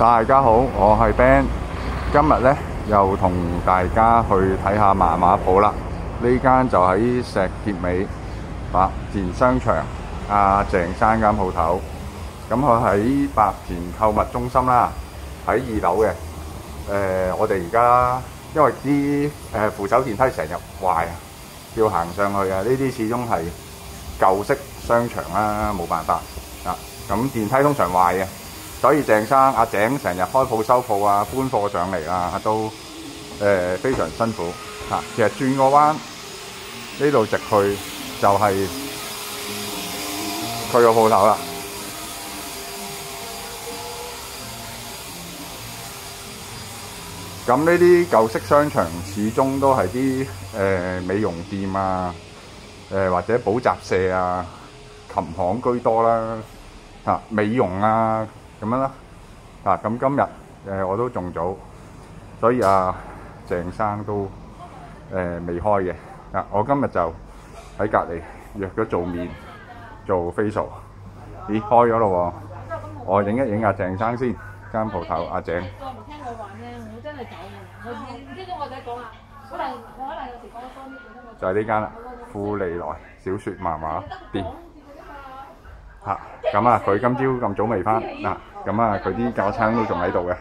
大家好，我係 Ben，今日咧又同大家去睇下麻麻铺啦。呢間就喺石硤尾白田商場阿鄭生間鋪頭，咁佢喺白田購物中心啦，喺二樓嘅。誒、我哋而家因為啲誒、扶手電梯成日壞啊，要行上去啊。呢啲始終係舊式商場啦，冇辦法啊。咁電梯通常壞嘅。所以鄭生阿井成日開鋪收鋪啊，搬貨上嚟啊，都誒、非常辛苦嚇、其實轉個彎呢度直去就係佢個鋪頭啦。咁呢啲舊式商場始終都係啲誒美容店啊，誒、或者補習社啊、琴行居多啦，嚇、美容啊咁樣啦。啊，咁今日誒、我都仲早，所以啊鄭生都誒、未開嘅。啊，我今日就喺隔離約咗做面做 facial。咦，開咗咯喎！我影一影阿鄭生先，間鋪頭阿井。再唔聽我話咧，我真係走嘅。我唔知點我仔講啊，可能我可能有時講得多就係呢間啦，富利來小説麻麻店吓。咁啊，佢今朝咁早未翻嗱，咁啊，佢啲架撐都仲喺度嘅。